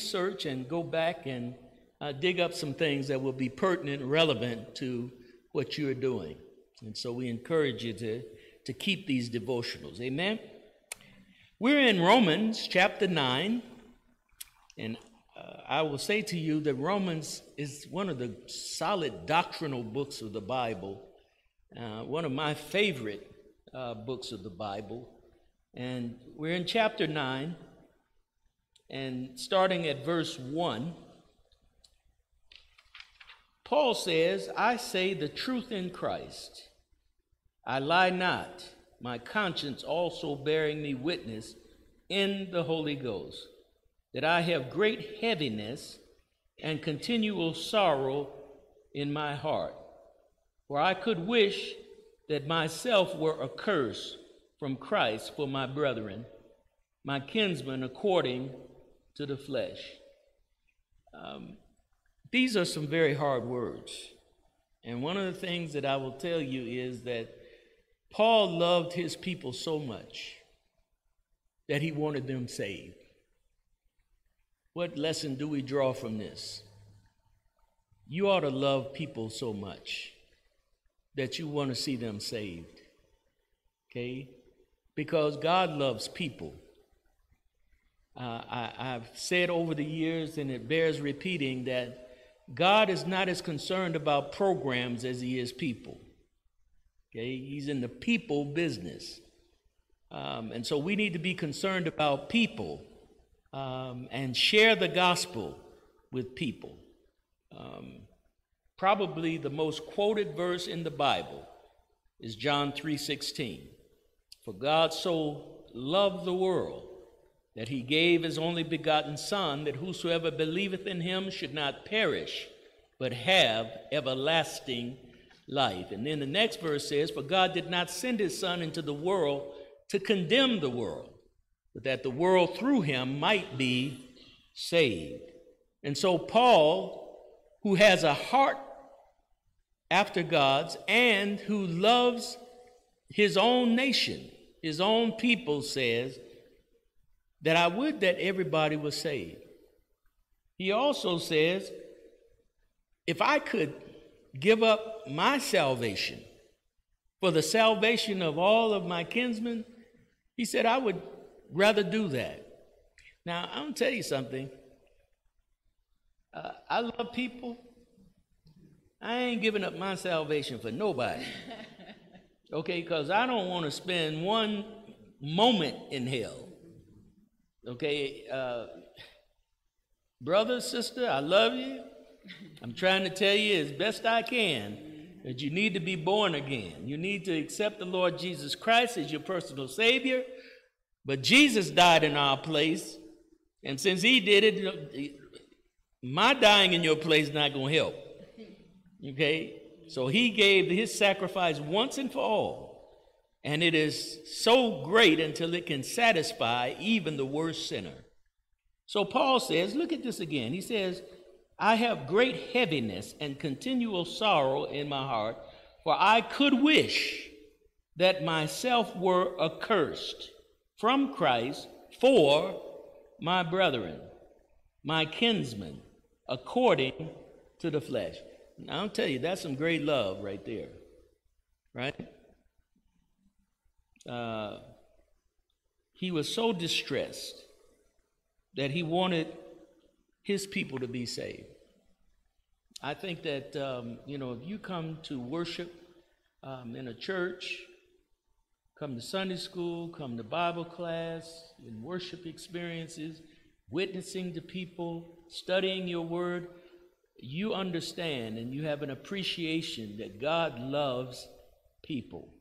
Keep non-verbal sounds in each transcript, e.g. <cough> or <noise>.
research and go back and uh, dig up some things that will be pertinent and relevant to what you're doing. And so we encourage you to, to keep these devotionals. Amen. We're in Romans chapter 9, and uh, I will say to you that Romans is one of the solid doctrinal books of the Bible, uh, one of my favorite uh, books of the Bible. And we're in chapter 9, and starting at verse 1. Paul says, I say the truth in Christ. I lie not, my conscience also bearing me witness in the Holy Ghost, that I have great heaviness and continual sorrow in my heart. For I could wish that myself were accursed from Christ for my brethren, my kinsmen according to the flesh. Um, these are some very hard words. And one of the things that I will tell you is that Paul loved his people so much that he wanted them saved. What lesson do we draw from this? You ought to love people so much that you want to see them saved. Okay? Because God loves people. Uh, I, I've said over the years, and it bears repeating, that God is not as concerned about programs as he is people. Okay, he's in the people business. Um, and so we need to be concerned about people um, and share the gospel with people. Um, probably the most quoted verse in the Bible is John 3:16. For God so loved the world that he gave his only begotten Son, that whosoever believeth in him should not perish, but have everlasting life. And then the next verse says, For God did not send his Son into the world to condemn the world, but that the world through him might be saved. And so, Paul, who has a heart after God's and who loves his own nation, his own people, says, that I would that everybody was saved. He also says, if I could give up my salvation for the salvation of all of my kinsmen, he said, I would rather do that. Now, I'm going to tell you something. Uh, I love people. I ain't giving up my salvation for nobody. <laughs> Okay, because I don't want to spend one moment in hell. Okay, uh, brother, sister, I love you. I'm trying to tell you as best I can that you need to be born again. You need to accept the Lord Jesus Christ as your personal Savior. But Jesus died in our place. And since He did it, my dying in your place is not going to help. Okay? So He gave His sacrifice once and for all and it is so great until it can satisfy even the worst sinner. So Paul says, look at this again. He says, I have great heaviness and continual sorrow in my heart, for I could wish that myself were accursed from Christ for my brethren, my kinsmen, according to the flesh. Now, I'll tell you, that's some great love right there, right? Uh, he was so distressed that he wanted his people to be saved. I think that, um, you know, if you come to worship um, in a church, come to Sunday school, come to Bible class, in worship experiences, witnessing to people, studying your word, you understand and you have an appreciation that God loves people.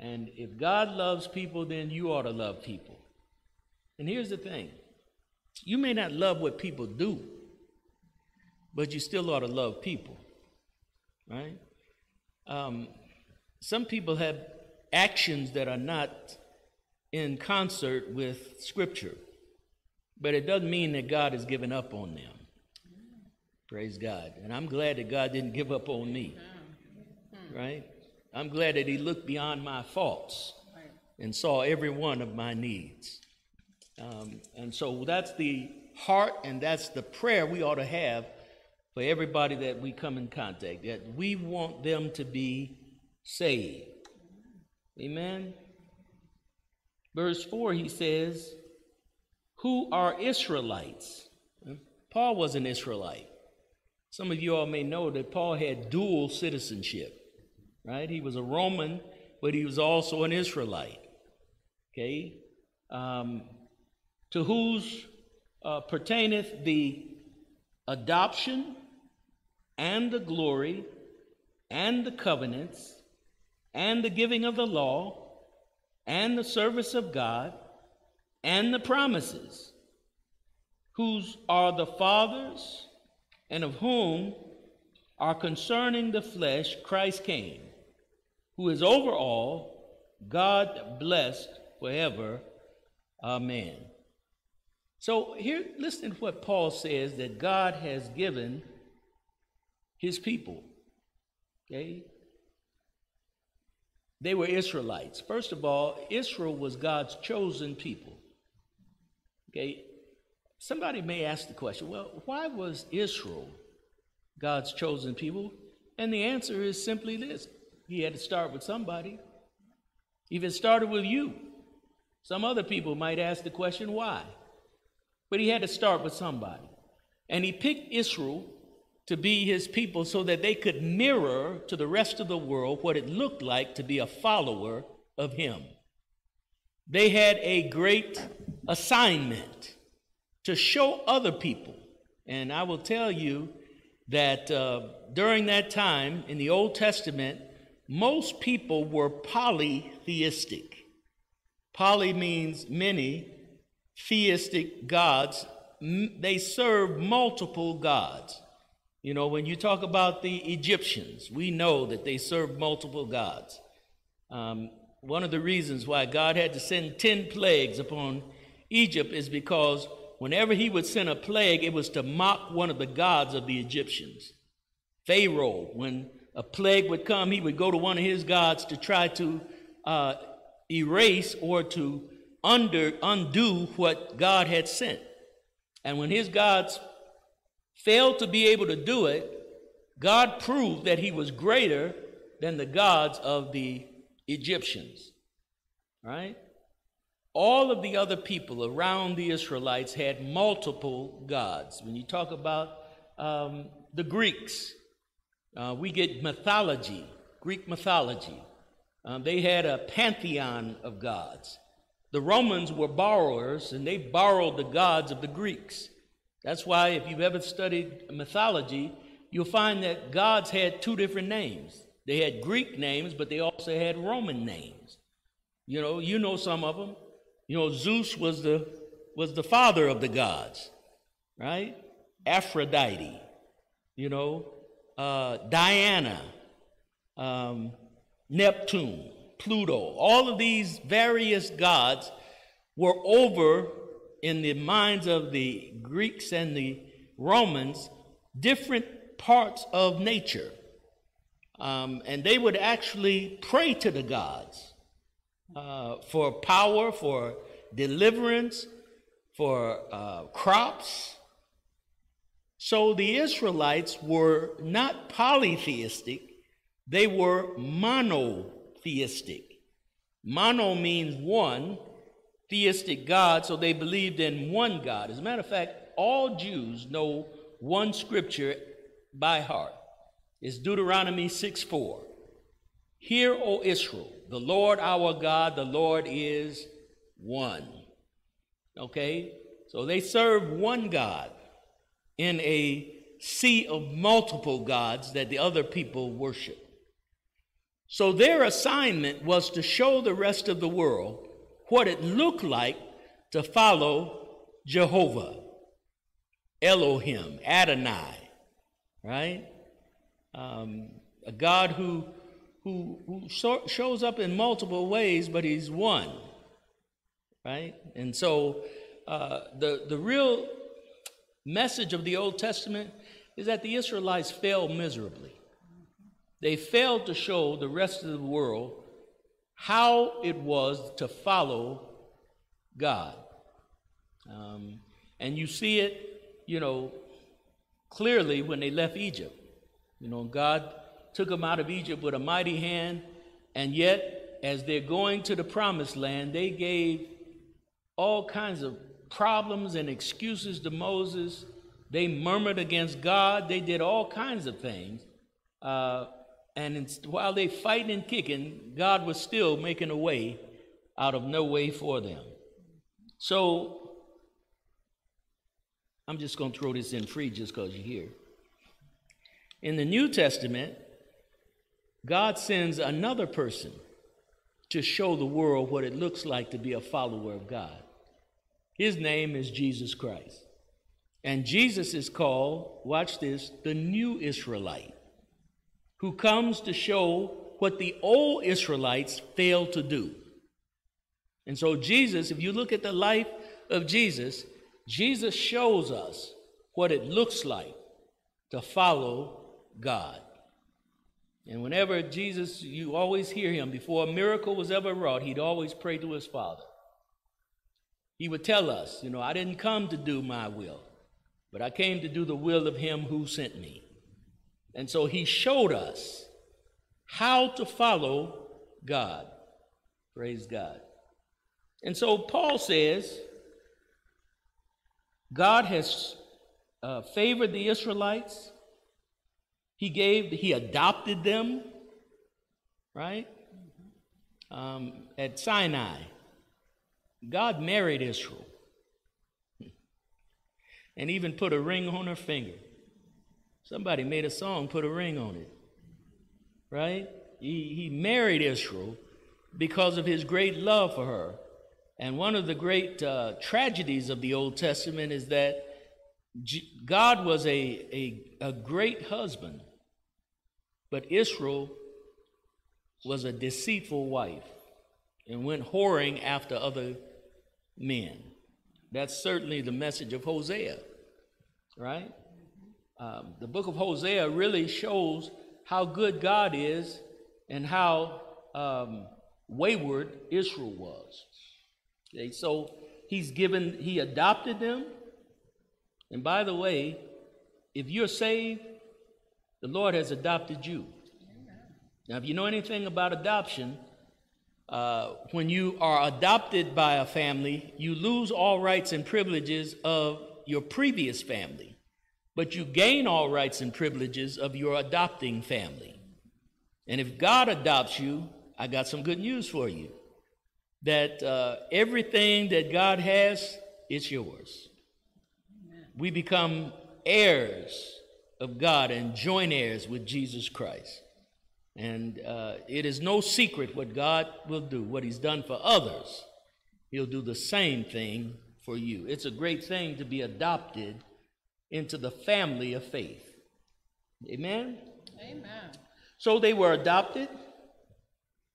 And if God loves people, then you ought to love people. And here's the thing you may not love what people do, but you still ought to love people, right? Um, some people have actions that are not in concert with Scripture, but it doesn't mean that God has given up on them. Praise God. And I'm glad that God didn't give up on me, right? I'm glad that he looked beyond my faults and saw every one of my needs. Um, and so that's the heart and that's the prayer we ought to have for everybody that we come in contact that we want them to be saved. Amen. Verse 4 he says, "Who are Israelites?" Paul was an Israelite. Some of you all may know that Paul had dual citizenship, right? He was a Roman, but he was also an Israelite. Okay? Um, to whose uh, pertaineth the adoption and the glory and the covenants and the giving of the law and the service of God and the promises, whose are the fathers and of whom are concerning the flesh Christ came, who is over all, God blessed forever. Amen. So here, listen to what Paul says that God has given his people. Okay? They were Israelites. First of all, Israel was God's chosen people. Okay? Somebody may ask the question, well, why was Israel God's chosen people? And the answer is simply this He had to start with somebody. If it started with you, some other people might ask the question, why? But he had to start with somebody. And he picked Israel to be his people so that they could mirror to the rest of the world what it looked like to be a follower of him. They had a great assignment to show other people. And I will tell you that uh, during that time in the Old Testament, most people were polytheistic. Poly means many, theistic gods. They serve multiple gods. You know, when you talk about the Egyptians, we know that they served multiple gods. Um, one of the reasons why God had to send 10 plagues upon Egypt is because whenever he would send a plague, it was to mock one of the gods of the Egyptians. Pharaoh, when a plague would come, he would go to one of his gods to try to uh, erase or to under, undo what God had sent. And when his gods failed to be able to do it, God proved that he was greater than the gods of the Egyptians. Right? All of the other people around the Israelites had multiple gods. When you talk about um, the Greeks, uh, we get mythology, Greek mythology. Um, they had a pantheon of gods. The Romans were borrowers and they borrowed the gods of the Greeks. That's why, if you've ever studied mythology, you'll find that gods had two different names. They had Greek names, but they also had Roman names. You know, you know some of them. You know, Zeus was the was the father of the gods, right? Aphrodite, you know, uh, Diana, um, Neptune, Pluto, all of these various gods were over in the minds of the Greeks and the Romans different parts of nature. Um, and they would actually pray to the gods uh, for power, for deliverance, for uh, crops. So the Israelites were not polytheistic, they were monotheistic. Mono means one, theistic God, so they believed in one God. As a matter of fact, all Jews know one scripture by heart. It's Deuteronomy 6 4. Hear, O Israel, the Lord our God, the Lord is one. Okay? So they serve one God in a sea of multiple gods that the other people worship. So their assignment was to show the rest of the world what it looked like to follow Jehovah, Elohim, Adonai, right? Um, a God who, who, who so, shows up in multiple ways, but he's one, right? And so uh, the, the real message of the Old Testament is that the Israelites failed miserably. They failed to show the rest of the world how it was to follow God. Um, And you see it, you know, clearly when they left Egypt. You know, God took them out of Egypt with a mighty hand, and yet, as they're going to the promised land, they gave all kinds of problems and excuses to Moses. They murmured against God. They did all kinds of things. Uh, and while they fighting and kicking, God was still making a way out of no way for them. So I'm just going to throw this in free just because you're here. In the New Testament, God sends another person to show the world what it looks like to be a follower of God. His name is Jesus Christ. And Jesus is called, watch this, the new Israelite, who comes to show what the old Israelites failed to do. And so, Jesus, if you look at the life of Jesus, Jesus shows us what it looks like to follow God. And whenever Jesus, you always hear him, before a miracle was ever wrought, he'd always pray to his Father. He would tell us, you know, I didn't come to do my will, but I came to do the will of him who sent me. And so he showed us how to follow God. Praise God. And so Paul says, God has uh, favored the Israelites. He gave, he adopted them, right? Um, at Sinai, God married Israel and even put a ring on her finger. Somebody made a song, put a ring on it, right? He, he married Israel because of his great love for her. And one of the great uh, tragedies of the Old Testament is that G- God was a, a, a great husband, but Israel was a deceitful wife and went whoring after other men. That's certainly the message of Hosea, right? Um, the book of Hosea really shows how good God is and how um, wayward Israel was. Okay, so he's given, he adopted them. And by the way, if you're saved, the Lord has adopted you. Now, if you know anything about adoption, uh, when you are adopted by a family, you lose all rights and privileges of your previous family, but you gain all rights and privileges of your adopting family. And if God adopts you, I got some good news for you that uh, everything that God has is yours. We become heirs of God and joint heirs with Jesus Christ. And uh, it is no secret what God will do, what He's done for others, He'll do the same thing for you. It's a great thing to be adopted into the family of faith. Amen? Amen. So they were adopted,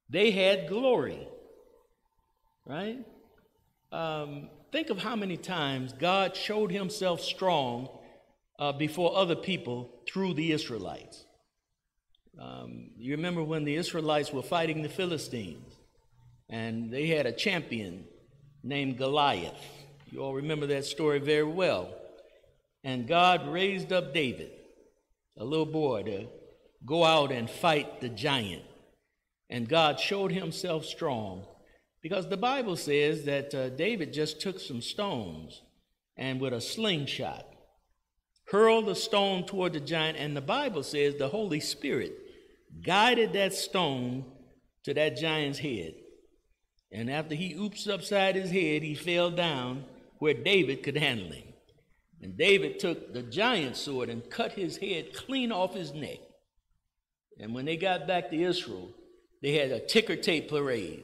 they had glory right? Um, think of how many times God showed himself strong uh, before other people through the Israelites. Um, you remember when the Israelites were fighting the Philistines, and they had a champion named Goliath. You all remember that story very well. And God raised up David, a little boy, to go out and fight the giant. And God showed himself strong because the Bible says that uh, David just took some stones and with a slingshot hurled the stone toward the giant, and the Bible says the Holy Spirit guided that stone to that giant's head. And after he oops upside his head, he fell down where David could handle him. And David took the giant's sword and cut his head clean off his neck. And when they got back to Israel, they had a ticker tape parade.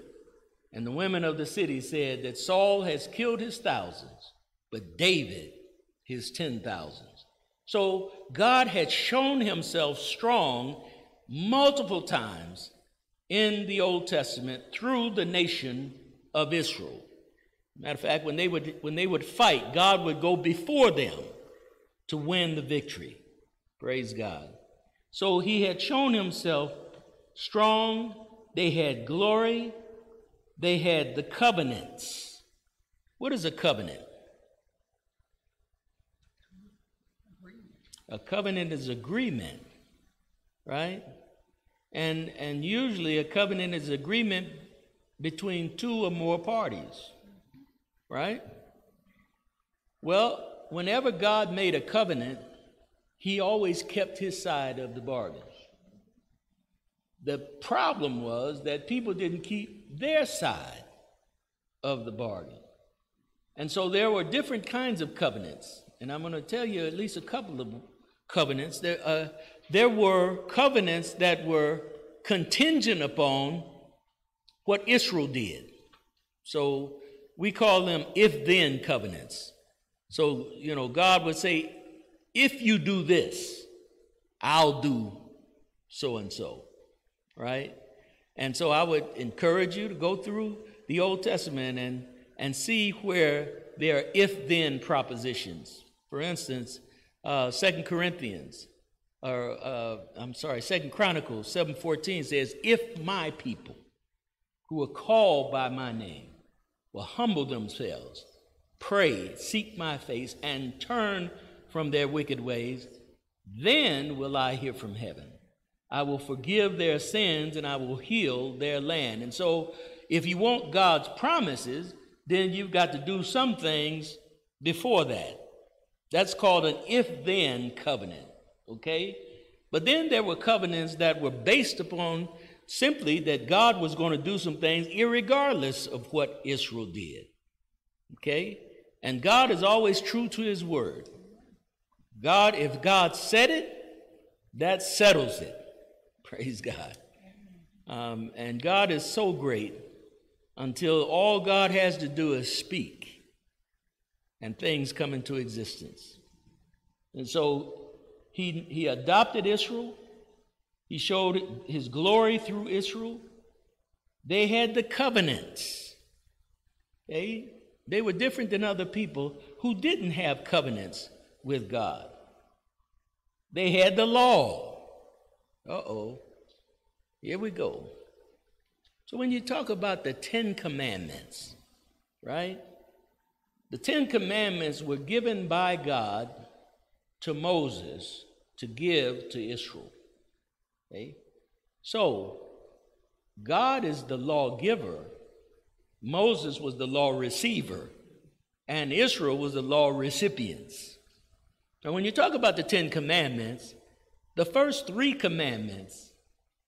And the women of the city said that Saul has killed his thousands, but David his ten thousands. So God had shown himself strong multiple times in the Old Testament through the nation of Israel. Matter of fact, when they would when they would fight, God would go before them to win the victory. Praise God. So he had shown himself strong, they had glory, they had the covenants. What is a covenant? A covenant is agreement, right? And and usually a covenant is agreement between two or more parties, right? Well, whenever God made a covenant, he always kept his side of the bargain. The problem was that people didn't keep their side of the bargain. And so there were different kinds of covenants. And I'm going to tell you at least a couple of covenants. There, uh, there were covenants that were contingent upon what Israel did. So we call them if then covenants. So, you know, God would say, if you do this, I'll do so and so, right? And so I would encourage you to go through the Old Testament and, and see where there are if then propositions. For instance, uh, Second Corinthians, or uh, I'm sorry, Second Chronicles 7:14 says, "If my people, who are called by my name, will humble themselves, pray, seek my face, and turn from their wicked ways, then will I hear from heaven. I will forgive their sins and I will heal their land." And so if you want God's promises, then you've got to do some things before that. That's called an if then covenant, okay? But then there were covenants that were based upon simply that God was going to do some things regardless of what Israel did, okay? And God is always true to his word. God, if God said it, that settles it. <laughs> Praise God. Um, and God is so great until all God has to do is speak and things come into existence. And so he, he adopted Israel, he showed his glory through Israel. They had the covenants. Okay? They were different than other people who didn't have covenants with God. They had the law. Uh oh. Here we go. So when you talk about the Ten Commandments, right? The Ten Commandments were given by God to Moses to give to Israel. Okay? So, God is the lawgiver, Moses was the law receiver, and Israel was the law recipients. Now, when you talk about the Ten Commandments, the first three commandments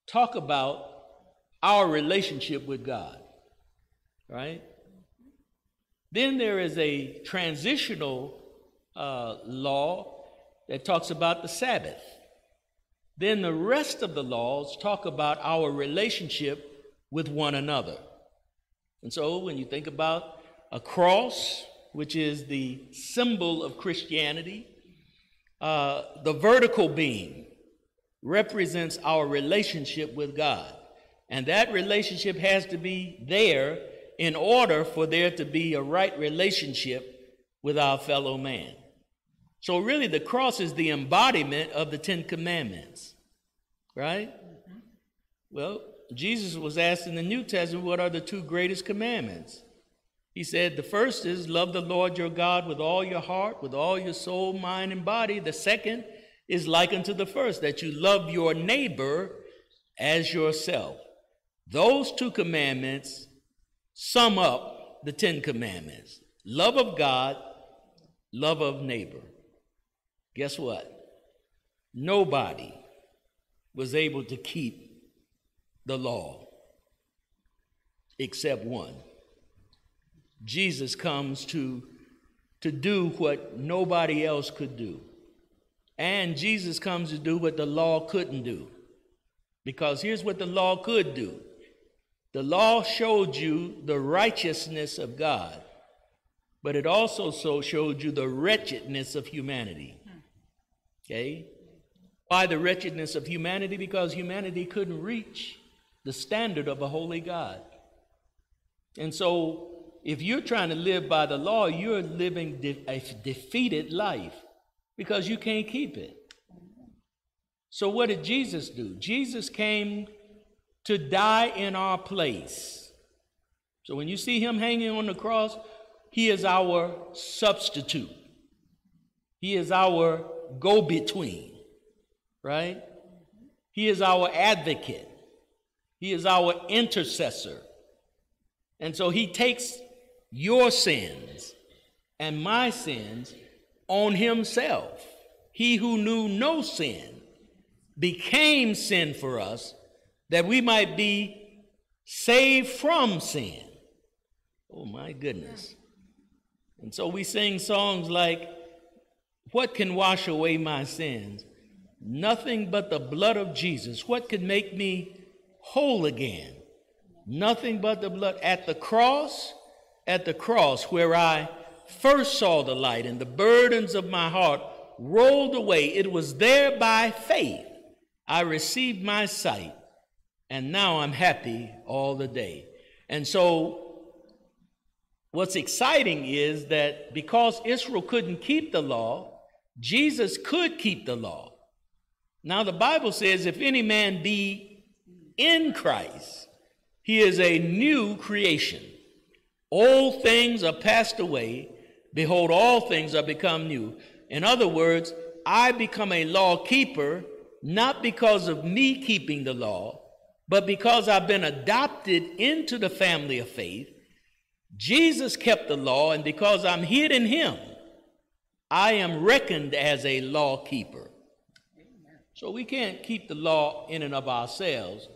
talk about our relationship with God, right? Then there is a transitional uh, law that talks about the Sabbath. Then the rest of the laws talk about our relationship with one another. And so when you think about a cross, which is the symbol of Christianity, uh, the vertical beam represents our relationship with God. And that relationship has to be there in order for there to be a right relationship with our fellow man. So, really, the cross is the embodiment of the Ten Commandments, right? Well, Jesus was asked in the New Testament, What are the two greatest commandments? He said, The first is love the Lord your God with all your heart, with all your soul, mind, and body. The second is like unto the first, that you love your neighbor as yourself. Those two commandments sum up the Ten Commandments love of God, love of neighbor. Guess what? Nobody was able to keep the law except one. Jesus comes to, to do what nobody else could do. And Jesus comes to do what the law couldn't do. Because here's what the law could do the law showed you the righteousness of God, but it also so showed you the wretchedness of humanity. Okay? Why the wretchedness of humanity? Because humanity couldn't reach the standard of a holy God. And so, if you're trying to live by the law, you're living de- a defeated life because you can't keep it. So, what did Jesus do? Jesus came to die in our place. So when you see him hanging on the cross, he is our substitute. He is our go between, right? He is our advocate, He is our intercessor. And so He takes your sins and my sins on Himself. He who knew no sin became sin for us that we might be saved from sin. Oh my goodness. And so we sing songs like, What can wash away my sins? Nothing but the blood of Jesus. What could make me whole again? Nothing but the blood. At the cross, at the cross where I first saw the light and the burdens of my heart rolled away, it was there by faith I received my sight, and now I'm happy all the day. And so, what's exciting is that because Israel couldn't keep the law, Jesus could keep the law. Now, the Bible says, if any man be in Christ, he is a new creation. Old things are passed away. Behold, all things are become new. In other words, I become a law keeper not because of me keeping the law, but because I've been adopted into the family of faith. Jesus kept the law, and because I'm hid in him, I am reckoned as a law keeper. So we can't keep the law in and of ourselves,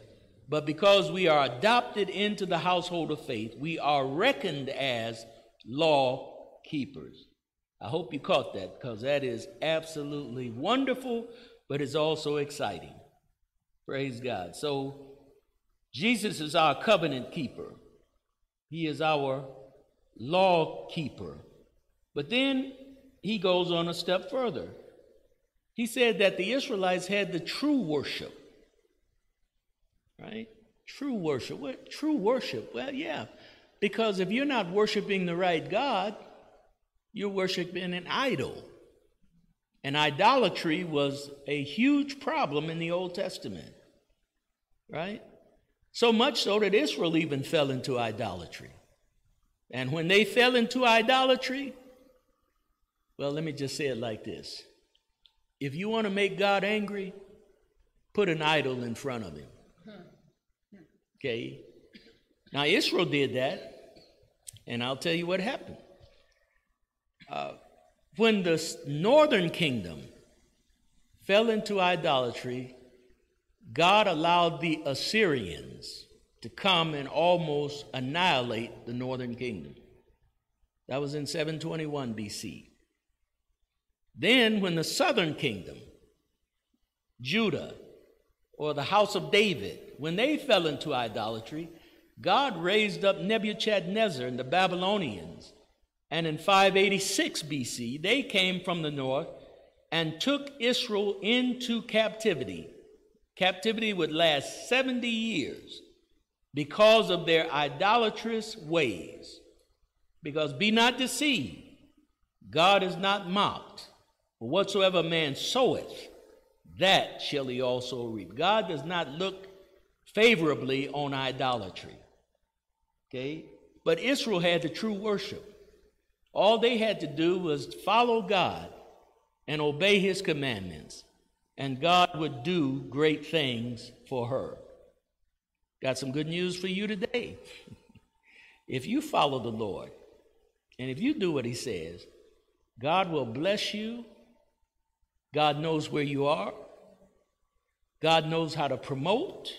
but because we are adopted into the household of faith, we are reckoned as law keepers. I hope you caught that because that is absolutely wonderful, but it's also exciting. Praise God. So Jesus is our covenant keeper, He is our law keeper. But then he goes on a step further. He said that the Israelites had the true worship. Right? True worship. What true worship? Well, yeah. Because if you're not worshiping the right God, you're worshiping an idol. And idolatry was a huge problem in the Old Testament. Right? So much so that Israel even fell into idolatry. And when they fell into idolatry, well, let me just say it like this if you want to make God angry, put an idol in front of him. Okay? Now, Israel did that, and I'll tell you what happened. Uh, when the northern kingdom fell into idolatry, God allowed the Assyrians to come and almost annihilate the northern kingdom. That was in 721 BC. Then, when the southern kingdom, Judah, or the house of David, when they fell into idolatry, God raised up Nebuchadnezzar and the Babylonians. And in 586 BC, they came from the north and took Israel into captivity. Captivity would last 70 years because of their idolatrous ways. Because be not deceived, God is not mocked. For whatsoever man soweth, that shall he also reap. God does not look favorably on idolatry. Okay? But Israel had the true worship. All they had to do was follow God and obey his commandments, and God would do great things for her. Got some good news for you today. <laughs> if you follow the Lord, and if you do what he says, God will bless you God knows where you are. God knows how to promote.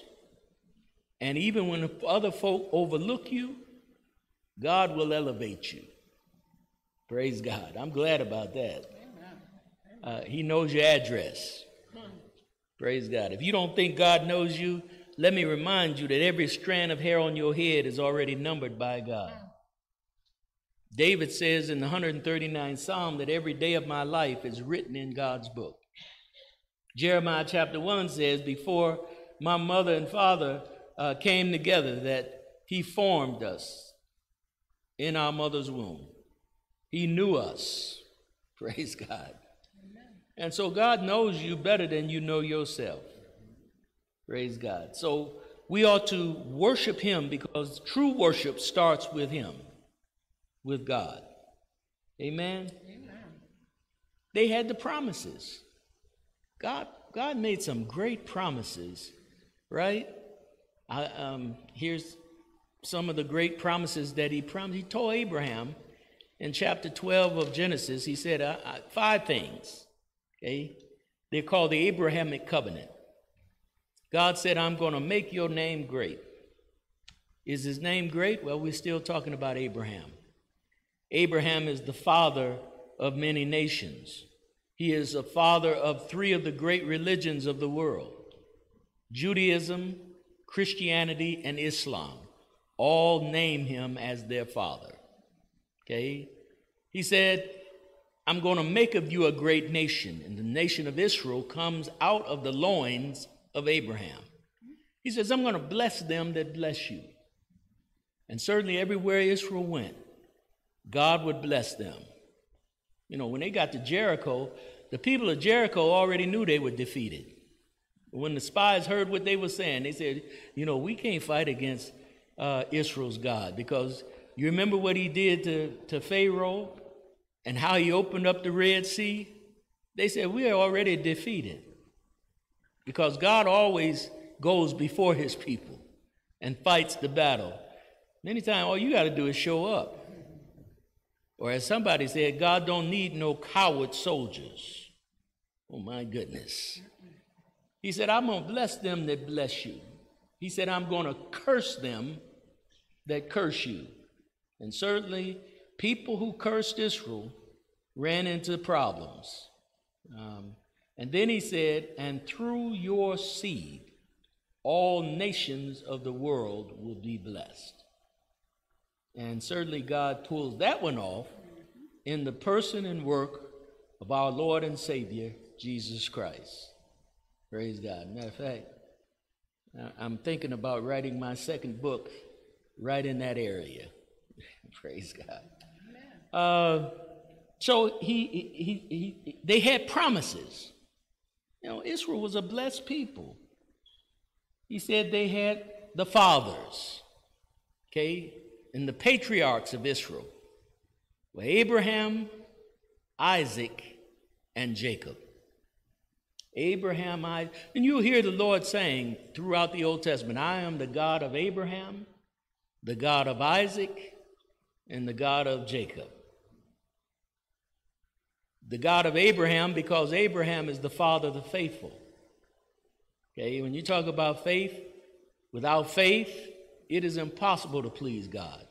And even when other folk overlook you, God will elevate you. Praise God. I'm glad about that. Uh, he knows your address. Praise God. If you don't think God knows you, let me remind you that every strand of hair on your head is already numbered by God. David says in the 139th Psalm that every day of my life is written in God's book. Jeremiah chapter 1 says, Before my mother and father uh, came together, that he formed us in our mother's womb. He knew us. <laughs> Praise God. Amen. And so God knows you better than you know yourself. Praise God. So we ought to worship him because true worship starts with him with God. Amen? Amen. They had the promises. God, God made some great promises, right? I, um, here's some of the great promises that he promised. He told Abraham in chapter 12 of Genesis, he said uh, uh, five things. Okay? They're called the Abrahamic covenant. God said, I'm going to make your name great. Is his name great? Well, we're still talking about Abraham. Abraham is the father of many nations. He is a father of three of the great religions of the world Judaism, Christianity, and Islam. All name him as their father. Okay? He said, I'm going to make of you a great nation. And the nation of Israel comes out of the loins of Abraham. He says, I'm going to bless them that bless you. And certainly everywhere Israel went, God would bless them. You know, when they got to Jericho, the people of Jericho already knew they were defeated. When the spies heard what they were saying, they said, You know, we can't fight against uh, Israel's God because you remember what he did to, to Pharaoh and how he opened up the Red Sea? They said, We are already defeated because God always goes before his people and fights the battle. Many times, all you got to do is show up. Or as somebody said, God don't need no coward soldiers. Oh my goodness. He said, I'm going to bless them that bless you. He said, I'm going to curse them that curse you. And certainly, people who cursed Israel ran into problems. Um, and then he said, And through your seed, all nations of the world will be blessed. And certainly, God pulls that one off in the person and work of our Lord and Savior, Jesus Christ. Praise God. Matter of fact, I'm thinking about writing my second book right in that area. <laughs> Praise God. Uh, so he, he, he, they had promises. You know, Israel was a blessed people. He said they had the fathers, okay, and the patriarchs of Israel were Abraham, Isaac, and Jacob. Abraham, I, and you'll hear the Lord saying throughout the Old Testament, I am the God of Abraham, the God of Isaac, and the God of Jacob. The God of Abraham, because Abraham is the father of the faithful. Okay, when you talk about faith, without faith, it is impossible to please God.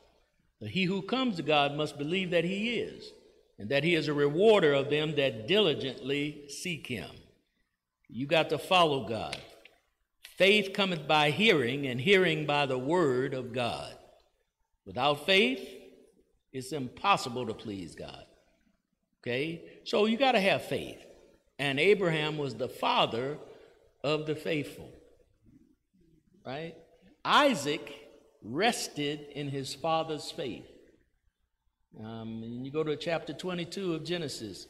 But he who comes to God must believe that he is, and that he is a rewarder of them that diligently seek him. You got to follow God. Faith cometh by hearing, and hearing by the word of God. Without faith, it's impossible to please God. Okay? So you got to have faith. And Abraham was the father of the faithful. Right? Isaac rested in his father's faith. Um, and you go to chapter 22 of Genesis,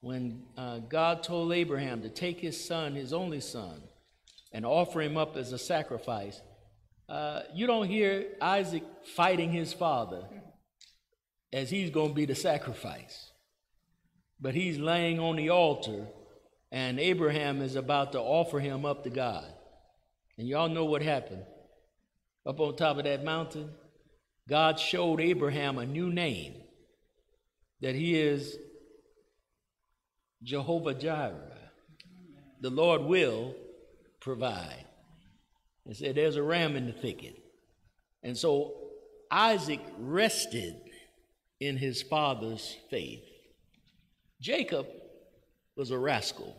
when uh, God told Abraham to take his son, his only son, and offer him up as a sacrifice. Uh, you don't hear Isaac fighting his father as he's going to be the sacrifice. But he's laying on the altar, and Abraham is about to offer him up to God. And y'all know what happened. Up on top of that mountain, God showed Abraham a new name that he is Jehovah Jireh. The Lord will provide. And said, There's a ram in the thicket. And so Isaac rested in his father's faith. Jacob was a rascal.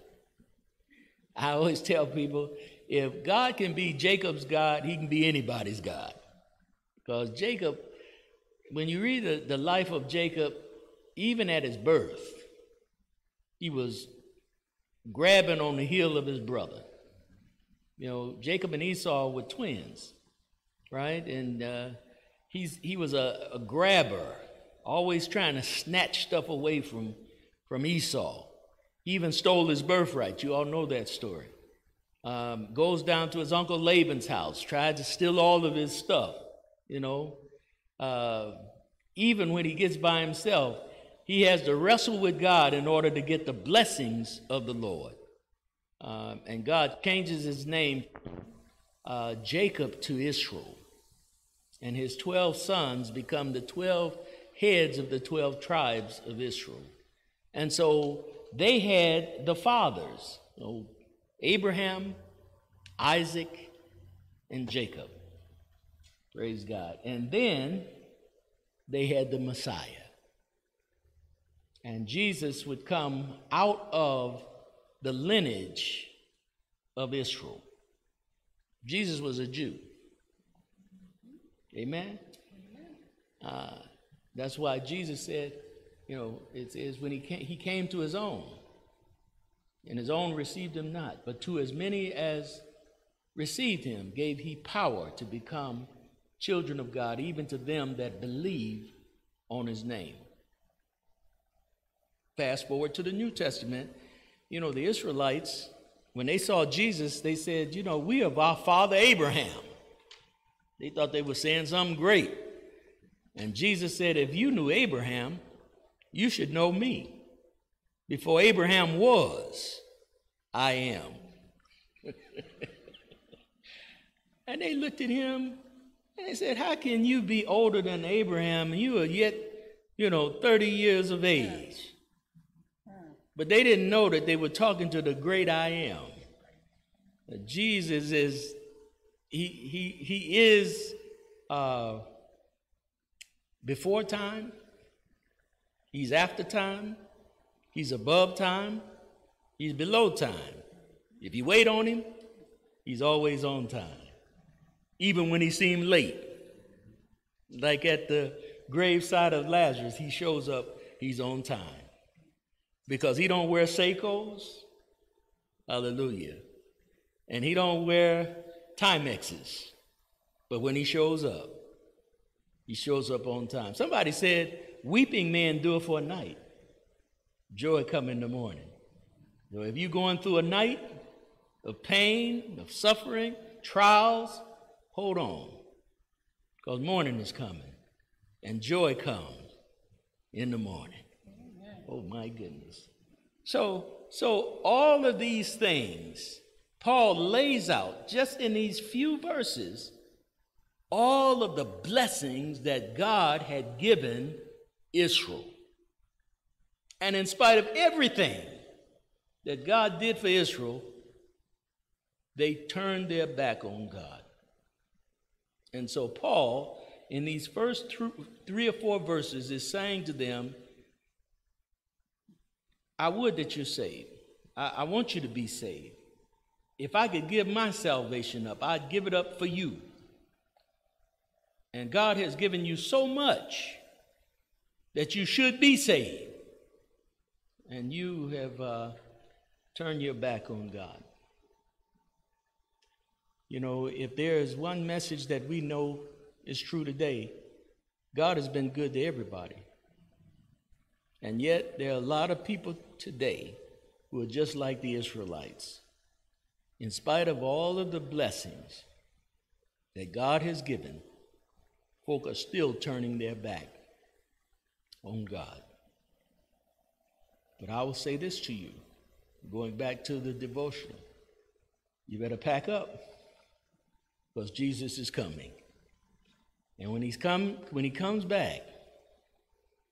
I always tell people if God can be Jacob's God, he can be anybody's God. Because Jacob, when you read the, the life of Jacob, even at his birth, he was grabbing on the heel of his brother. You know, Jacob and Esau were twins, right? And uh, he's, he was a, a grabber always trying to snatch stuff away from, from Esau. He even stole his birthright. You all know that story. Um, goes down to his uncle Laban's house, tried to steal all of his stuff, you know. Uh, even when he gets by himself, he has to wrestle with God in order to get the blessings of the Lord. Um, and God changes his name, uh, Jacob, to Israel. And his 12 sons become the 12 heads of the 12 tribes of Israel. And so they had the fathers, you know, Abraham, Isaac, and Jacob. Praise God. And then they had the Messiah. And Jesus would come out of the lineage of Israel. Jesus was a Jew. Amen. Uh, that's why Jesus said, you know, it is when he came, he came to his own, and his own received him not, but to as many as received him gave he power to become children of God, even to them that believe on his name. Fast forward to the New Testament, you know, the Israelites, when they saw Jesus, they said, you know, we of our father Abraham. They thought they were saying something great. And Jesus said, if you knew Abraham, you should know me. Before Abraham was, I am. <laughs> and they looked at him and they said, How can you be older than Abraham and you are yet, you know, 30 years of age? But they didn't know that they were talking to the great I am. Jesus is, he, he, he is uh, before time, he's after time, he's above time, he's below time. If you wait on him, he's always on time, even when he seemed late. Like at the graveside of Lazarus, he shows up, he's on time because he don't wear Seikos. Hallelujah. And he don't wear Timexes. But when he shows up, he shows up on time. Somebody said, weeping may endure for a night. Joy come in the morning. So if you're going through a night of pain, of suffering, trials, hold on. Because morning is coming. And joy comes in the morning. Oh my goodness. So, so all of these things Paul lays out just in these few verses all of the blessings that God had given Israel. And in spite of everything that God did for Israel, they turned their back on God. And so, Paul, in these first three or four verses, is saying to them, I would that you're saved. I, I want you to be saved. If I could give my salvation up, I'd give it up for you. And God has given you so much that you should be saved. And you have uh, turned your back on God. You know, if there is one message that we know is true today, God has been good to everybody. And yet, there are a lot of people today who are just like the Israelites. In spite of all of the blessings that God has given, folk are still turning their back on God. But I will say this to you, going back to the devotional. You better pack up because Jesus is coming. And when he's come when he comes back,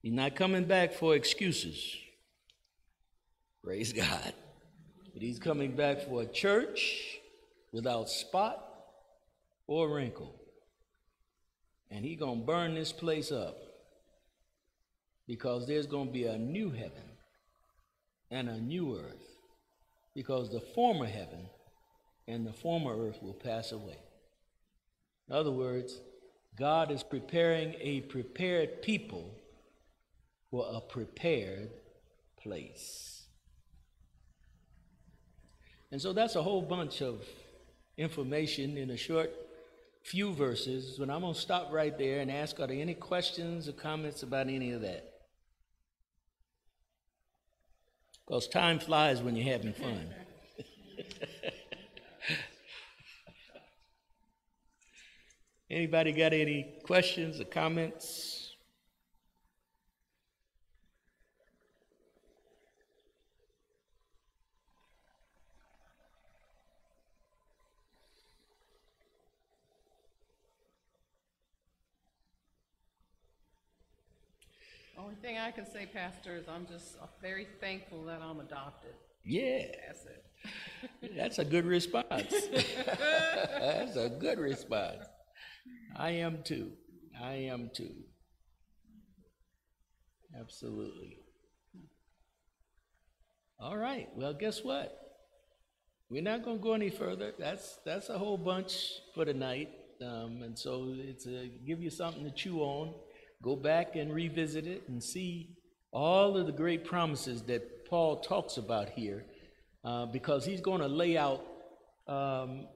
He's not coming back for excuses. Praise God. But he's coming back for a church without spot or wrinkle. And he's going to burn this place up because there's going to be a new heaven and a new earth because the former heaven and the former earth will pass away. In other words, God is preparing a prepared people for a prepared place. And so that's a whole bunch of information in a short few verses. But I'm going to stop right there and ask are there any questions or comments about any of that? Because time flies when you're having fun. <laughs> Anybody got any questions or comments? Only thing I can say, Pastor, is I'm just very thankful that I'm adopted. Yeah, That's it. <laughs> that's a good response. <laughs> that's a good response. I am too. I am too. Absolutely. All right. Well, guess what? We're not going to go any further. That's that's a whole bunch for tonight. Um, and so it's a, give you something to chew on. Go back and revisit it and see all of the great promises that Paul talks about here, uh, because he's going to lay out um,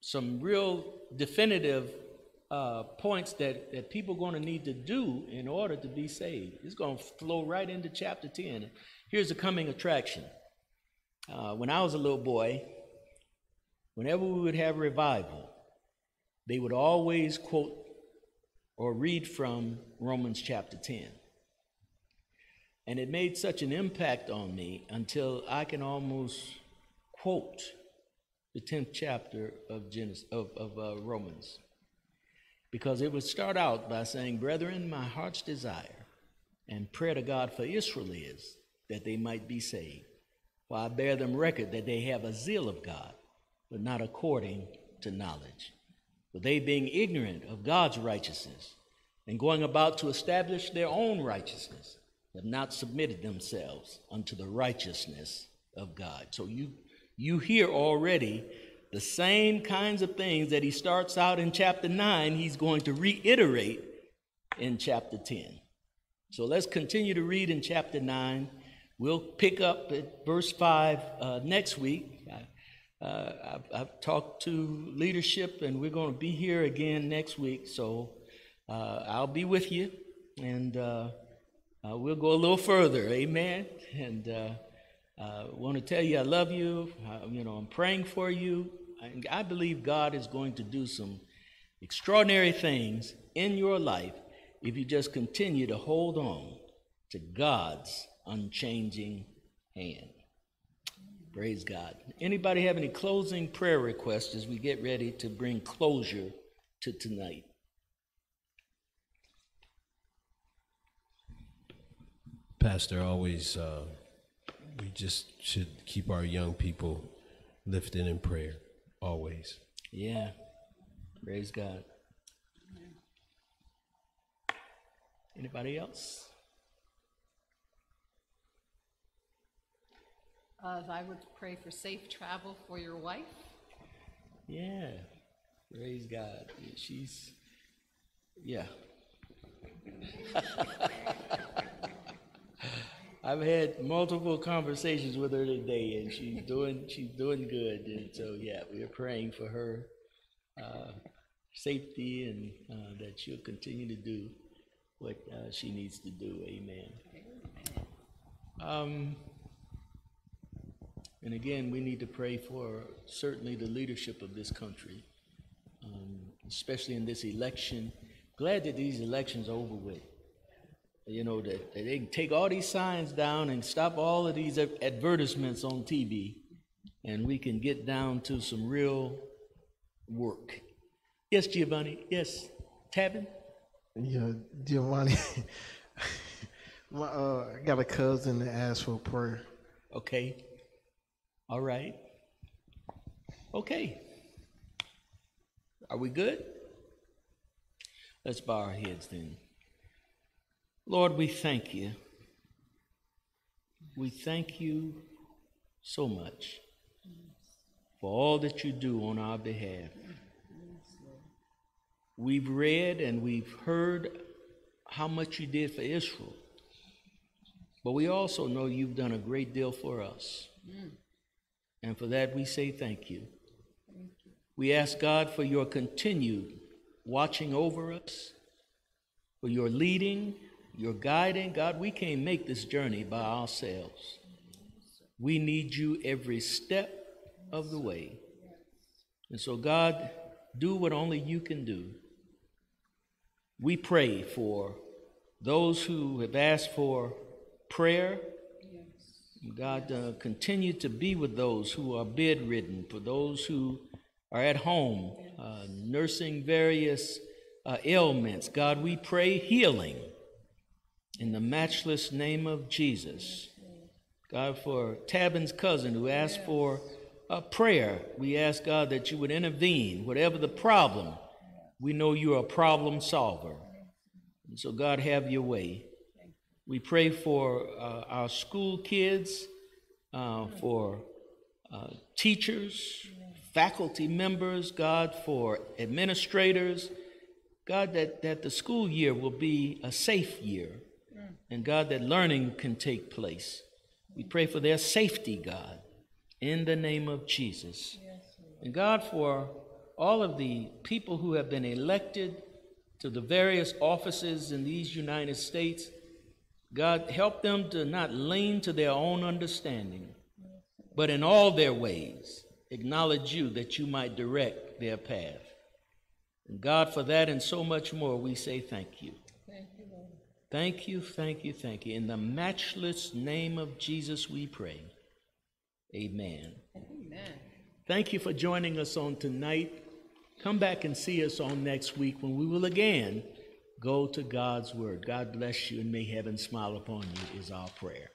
some real definitive uh, points that, that people are going to need to do in order to be saved. It's going to flow right into chapter 10. Here's a coming attraction. Uh, when I was a little boy, whenever we would have revival, they would always quote or read from Romans chapter 10. And it made such an impact on me until I can almost quote the 10th chapter of, Genesis, of, of uh, Romans. Because it would start out by saying, Brethren, my heart's desire and prayer to God for Israel is that they might be saved. For I bear them record that they have a zeal of God, but not according to knowledge. For they, being ignorant of God's righteousness and going about to establish their own righteousness, have not submitted themselves unto the righteousness of God. So you you hear already the same kinds of things that he starts out in chapter 9, he's going to reiterate in chapter 10. So let's continue to read in chapter 9. We'll pick up at verse 5 uh, next week. I, uh, I've, I've, talked to leadership, and we're going to be here again next week. So uh, I'll be with you, and uh, uh, we'll go a little further. Amen. And I want to tell you I love you. you know, I'm praying for you. I, I believe God is going to do some extraordinary things in your life if you just continue to hold on to God's unchanging hand. Praise God. Anybody have any closing prayer requests as we get ready to bring closure to tonight? Pastor, always uh, we just should keep our young people lifted in prayer, always. Yeah. Praise God. Anybody else? Uh, I would pray for safe travel for your wife. Yeah. Praise God. She's, yeah. <laughs> I've had multiple conversations with her today, and she's doing she's doing good. And so, yeah, we are praying for her uh, safety and uh, that she'll continue to do what uh, she needs to do. Amen. Um, and again, we need to pray for certainly the leadership of this country, um, especially in this election. Glad that these elections are over with you know, that, that they can take all these signs down and stop all of these advertisements on TV, and we can get down to some real work. Yes, Giovanni. Yes, Tabin. Yeah, Giovanni. <laughs> My, uh, I got a cousin that asked for prayer. Okay. All right. Okay. Are we good? Let's bow our heads then. Lord, we thank you. We thank you so much for all that you do on our behalf. We've read and we've heard how much you did for Israel, but we also know you've done a great deal for us. Mm. And for that, we say thank you. We ask God for your continued watching over us, for your leading your guiding. God, we can't make this journey by ourselves. We need you every step of the way. And so, God, do what only you can do. We pray for those who have asked for prayer. God, uh, continue to be with those who are bedridden, for those who are at home uh, nursing various uh, ailments. God, we pray healing In the matchless name of Jesus. God, for Tabin's cousin who asked for a prayer, we ask God that you would intervene, whatever the problem. We know you're a problem solver. And so, God, have your way. We pray for uh, our school kids, uh, for uh, teachers, faculty members, God, for administrators. God, that, that the school year will be a safe year. And God, that learning can take place. We pray for their safety, God, in the name of Jesus. And God, for all of the people who have been elected to the various offices in these United States, God, help them to not lean to their own understanding, but in all their ways acknowledge you that you might direct their path. And God, for that and so much more, we say thank you. Thank you, thank you, thank you. In the matchless name of Jesus, we pray. Amen. Amen. Thank you for joining us on tonight. Come back and see us on next week when we will again go to God's Word. God bless you and may heaven smile upon you, is our prayer.